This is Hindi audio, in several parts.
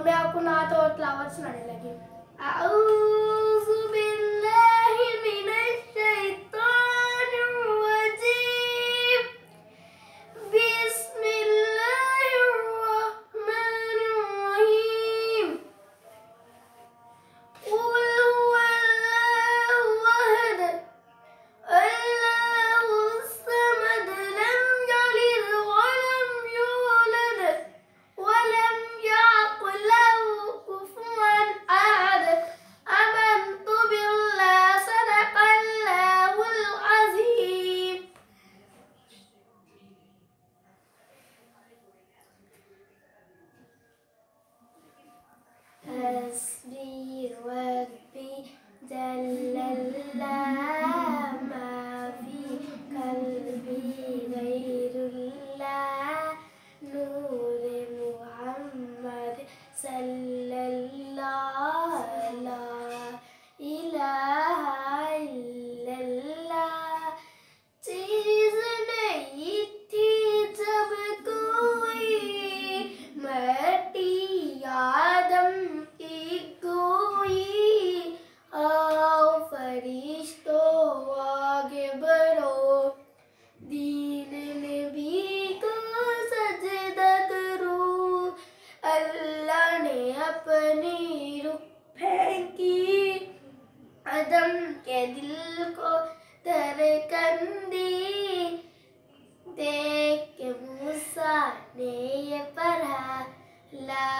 और मैं आपको नात और तलावत सुनाने लगी was दीन नबी को सजदा करो। अल्लाह ने अपनी रुख फेंकी। अदम के दिल को धड़कन दी देख के मूसा ने ये पढ़ा, ला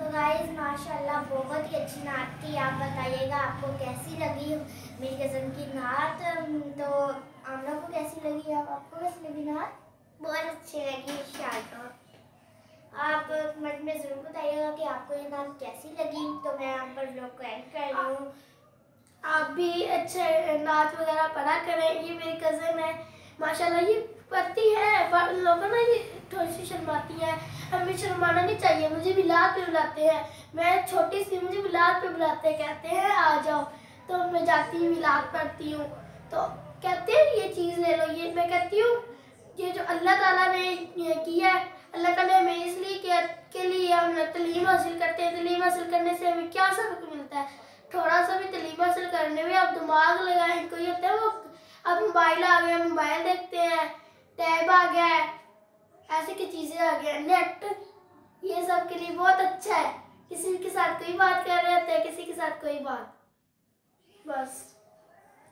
तो गाइस माशाल्लाह बहुत ही अच्छी नात थी आप बताइएगा आपको कैसी लगी मेरी कज़न की नात? अम, तो आमना को कैसी लगी आप आपको कैसी लगी नात? बहुत अच्छी लगी शायद आप कमेंट में ज़रूर बताइएगा कि आपको ये नात कैसी लगी। तो मैं यहाँ पर लोग को एड कर रही हूँ। आप भी अच्छे नात वगैरह पढ़ा करें ये मेरी कज़न है। माशाल्लाह ये पढ़ती है लोगों ना थोड़ी सी शर्माती है। हमें शर्माना नहीं चाहिए, मुझे मिलाद पे बुलाते हैं। मैं छोटी सी, मुझे मिलाद पे बुलाते हैं, कहते हैं, आ जाओ। तो मैं जाती हूँ मिलाद पढ़ती हूँ। तो कहते हैं, ये चीज़ ले लो। ये मैं कहती हूँ, ये जो अल्लाह ताला ने किया है, अल्लाह ताला हमें इसलिए किया के लिए हम तलीम हासिल करते हैं। तलीम हासिल करने से हमें क्या सबक मिलता है? थोड़ा सा भी तलीम हासिल करने में आप दिमाग लगाएँ कोई होता है वो अब मोबाइल आ गया, मोबाइल देखते हैं। टैब आ गया है। ऐसी की चीज़ें आ गया नेट, ये सब के लिए बहुत अच्छा है। किसी के साथ कोई बात कर रहे होते हैं, किसी के साथ कोई बात। बस।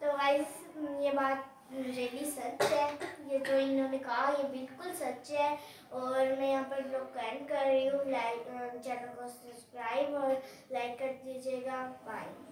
तो गाइस ये बात रियली सच है। ये जो इन्होंने कहा, ये बिल्कुल सच है। और मैं यहाँ पर लोग एंड कर रही हूँ। लाइक चैनल को सब्सक्राइब और लाइक कर दीजिएगा। बाय